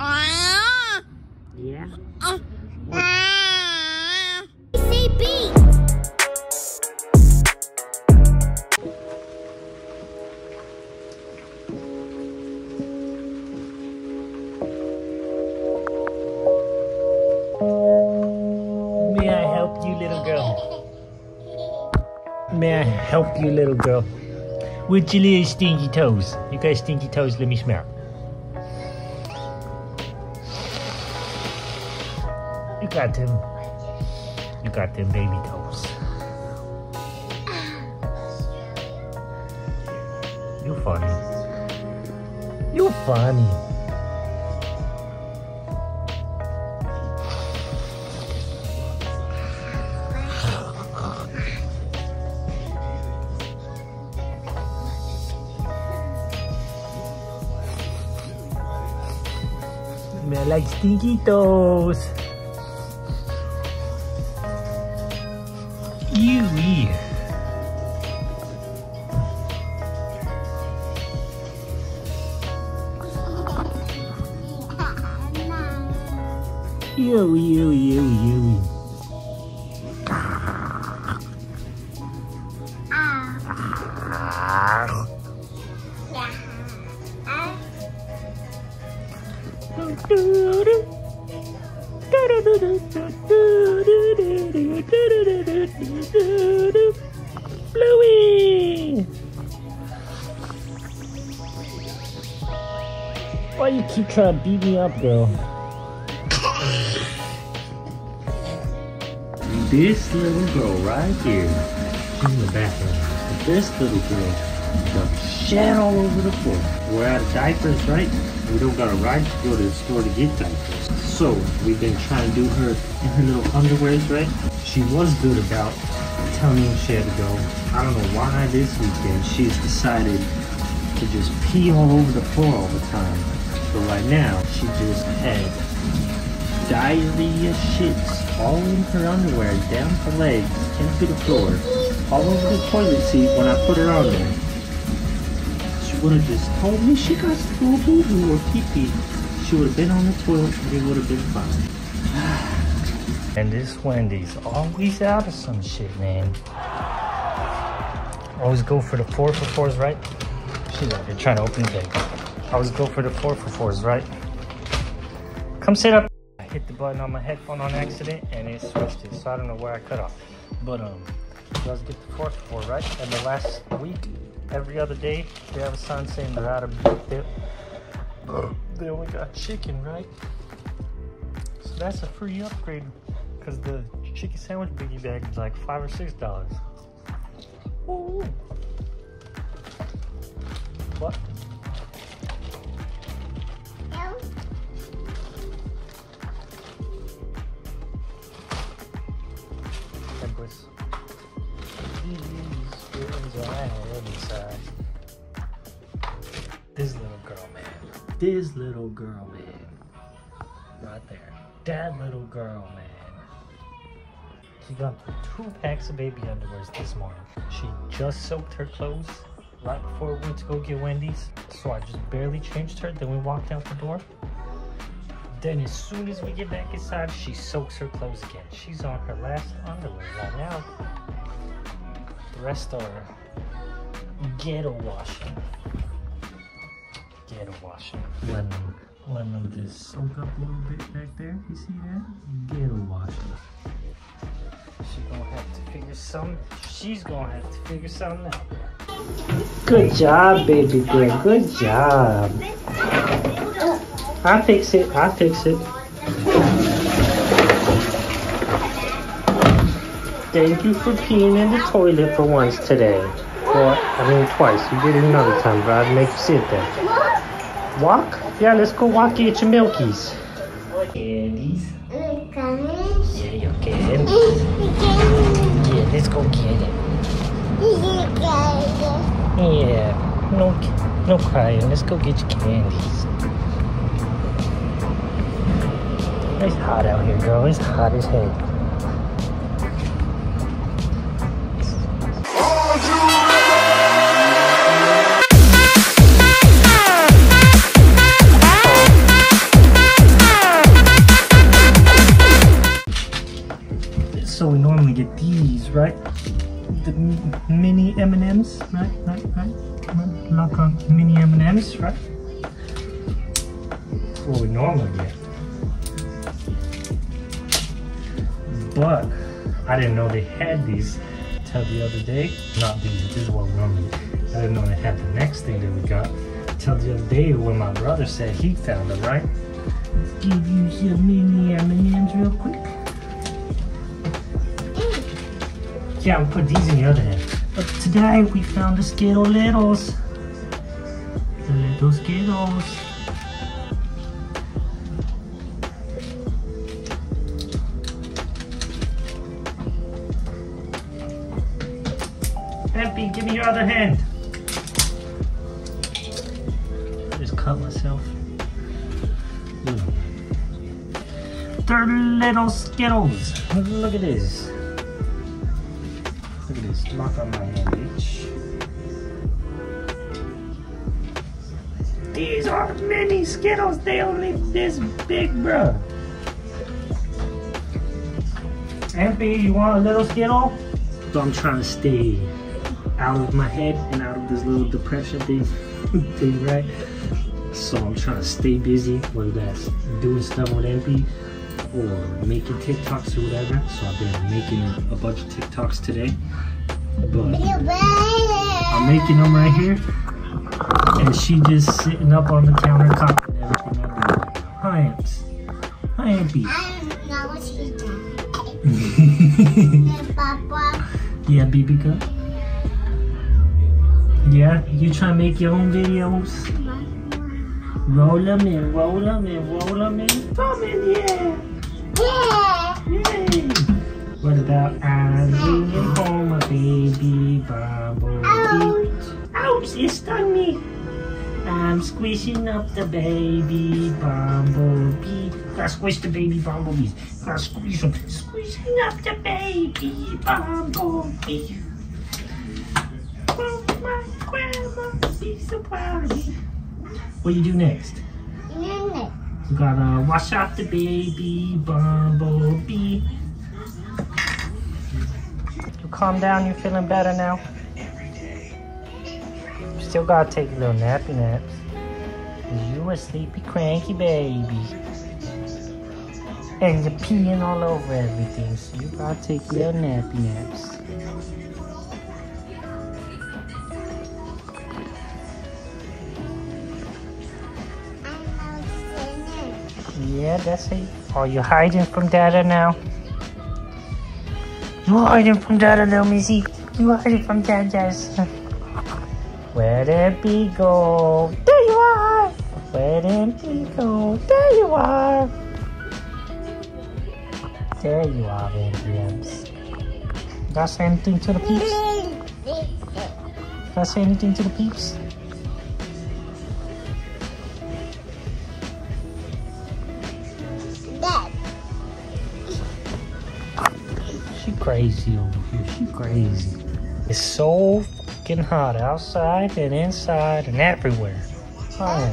Uh, yeah. Uh, May I help you, little girl? With your stinky toes. You got stinky toes, let me smell. You got them. You got them baby toes. You funny. You funny. Like stinky toes. You eat. You, you, you, you. Bluey! Why you keep trying to beat me up, girl? This little girl right here, in the bathroom. This little girl got shed all over the floor. We're out of diapers, right? We don't got a ride to go to the store to get diapers. So we've been trying to do her in her little underwears, right? She was good about telling me she had to go. I don't know why this weekend she's decided to just pee all over the floor all the time. But right now she just had diarrhea shits all in her underwear, down her legs, into the floor, all over the toilet seat when I put her on there. She would have just told me she got go boo or pee pee. She would have been on the toilet and it would have been fine. And this Wendy's always out of some shit, man. Always go for the four for fours, right? She's out there trying to open the bag. Always go for the four for fours, right? Come sit up. I hit the button on my headphone on accident and it switched it, so I don't know where I cut off. But um, guys get the four for four, right? And the last week, every other day, they have a sign saying they're out of beef. They, only got chicken, right? So that's a free upgrade because the chicken sandwich biggie bag is like five or six dollars. Ooh. This little girl, man. This little girl, man. Right there. That little girl, man. She got two packs of baby underwears this morning. She just soaked her clothes right before we went to go get Wendy's. So I just barely changed her. Then we walked out the door. Then as soon as we get back inside, she soaks her clothes again. She's on her last underwear right now. The rest are ghetto washing. Ghetto washing. Letting them, letting them just soak up a little bit back there. You see that? Ghetto washing. She's gonna have to figure some. She's gonna have to figure something out. Good job, baby girl. Good job. I fix it. I fix it. Thank you for peeing in the toilet for once today. Well, I mean twice. You did it another time, but I'd make you sit there. Walk? Yeah, let's go walk and get your milkies. Candies. Yeah, you can. Yeah, let's go get it. Yeah, no, no crying. Let's go get your candies. It's hot out here, girl. It's hot as hell. The mini M&Ms, right, right, right? Lock on mini M&Ms, right? What we normally get. But I didn't know they had these till the other day. Not these, this is what we normally. I didn't know they had the next thing that we got till the other day when my brother said he found them, right? Give you some mini M&Ms real quick. Yeah, we'll put these in the other hand. But today we found the Skittle Littles. The little Skittles. Happy, give me your other hand. Just cut myself. Mm. They're little Skittles. Look at this. Look at this. Lock on my bitch. These are mini Skittles. They only this big, bro. Ampy, you want a little Skittle? So I'm trying to stay out of my head and out of this little depression thing, thing right? So I'm trying to stay busy, whether that's doing stuff with MP or making TikToks or whatever. So I've been making a bunch of TikToks today. But I'm making them right here. And she just sitting up on the counter copying everything I do. Hi, Amps. Hi, Ampy. yeah, BB cup. Yeah, you try to make your own videos? Roll them in, roll them in, roll them in. 'em in, yeah. Yay. What about I'm bringing home a baby bumblebee? Ouch, you stung me. I'm squishing up the baby bumblebee. Gotta squish the baby bumblebees. Gotta squish them. Squishing up the baby bumblebee. Oh, my grandma be so proud of me. What do you do next? You gotta wash out the baby bumblebee. You calm down, You're feeling better now? Still gotta take little nappy naps. You a sleepy cranky baby. And you're peeing all over everything, so you gotta take little nappy naps. Yeah, that's it. Are you hiding from Dada now? You hiding from Dada now, Missy? You hiding from Dada's? Where did B go? There you are! Where did B go? There you are! There you are, Ambience. Got anything to the peeps? Got anything to the peeps? Crazy over here. She crazy. It's so fucking hot outside and inside and everywhere. Huh?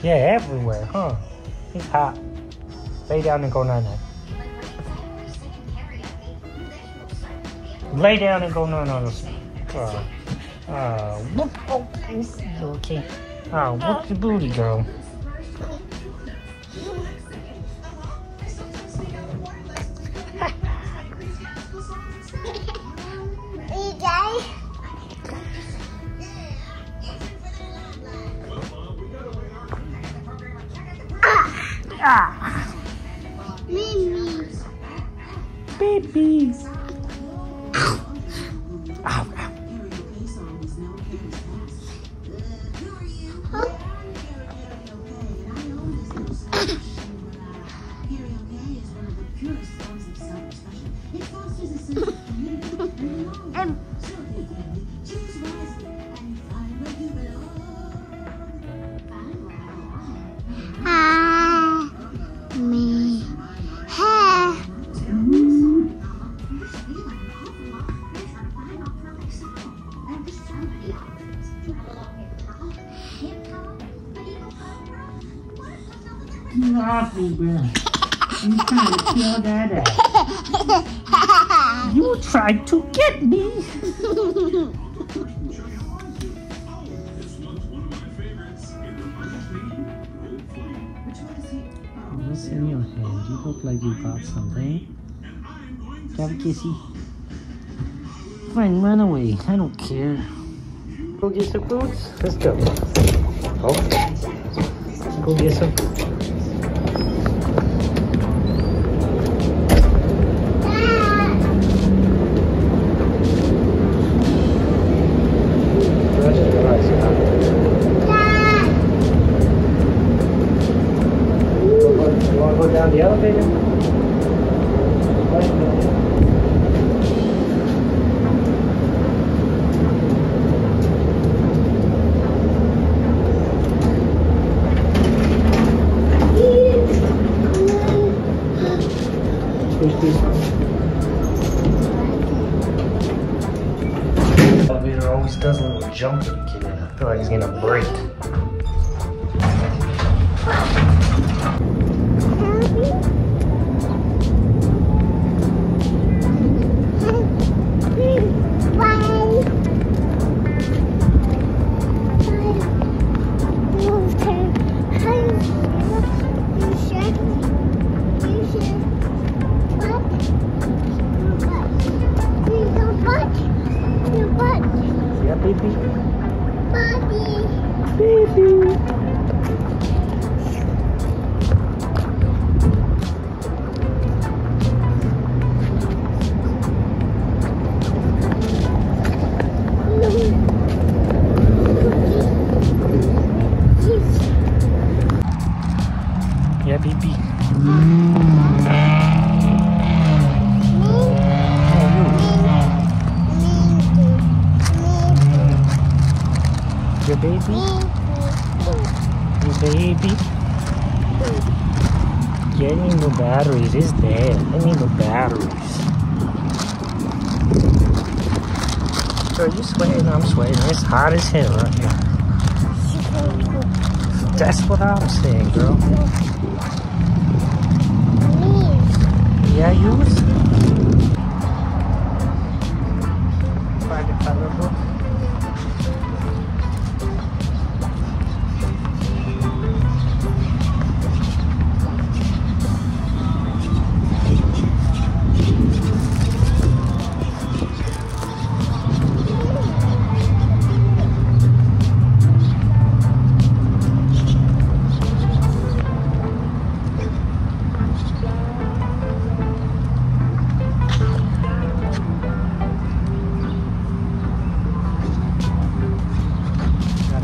Yeah, everywhere, huh? It's hot. Lay down and go night night. Lay down and go night night. Uh, uh, whoop, oh, you okay. Oh, whoop your booty, girl. Ah, babies. Get off me, bro. You trying to kill Dada. You tried to get me. What's in your hand? You look like you got something. Have a kissy. Fine, run away. I don't care. Go get some boots. Let's go. Oh. Go get some baby? Getting no batteries. is dead. I need the batteries. So you sweating? I'm sweating. It's hot as hell right here. That's what I'm saying, girl. Yeah, you was.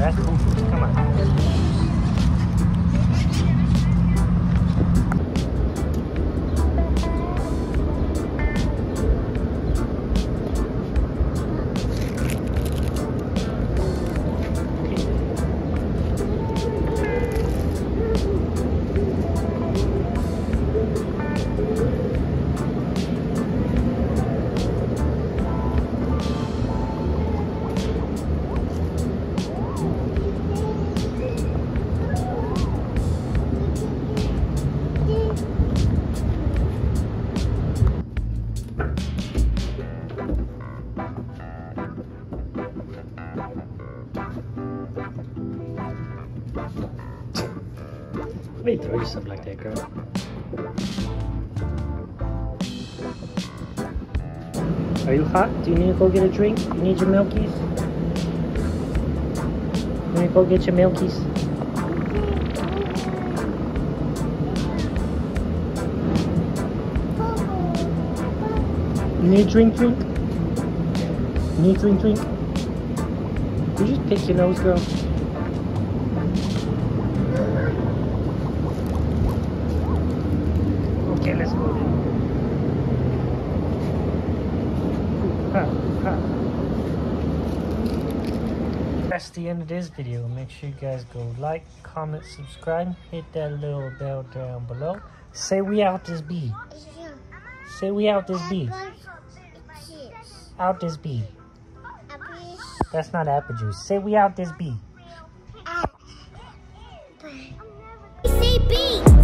That's cool. Come on. Are you hot? Do you need to go get a drink? You need your milkies? You need to go get your milkies? You need drink, drink? You need drink, drink? You just pick your nose, girl. Okay, let's go then. Ha, ha. That's the end of this video. Make sure you guys go like, comment, subscribe, hit that little bell down below. Say we out this bee. Say we out this bee. Out this bee. That's not apple juice. Say we out this bee. Say B.